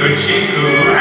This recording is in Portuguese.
antigo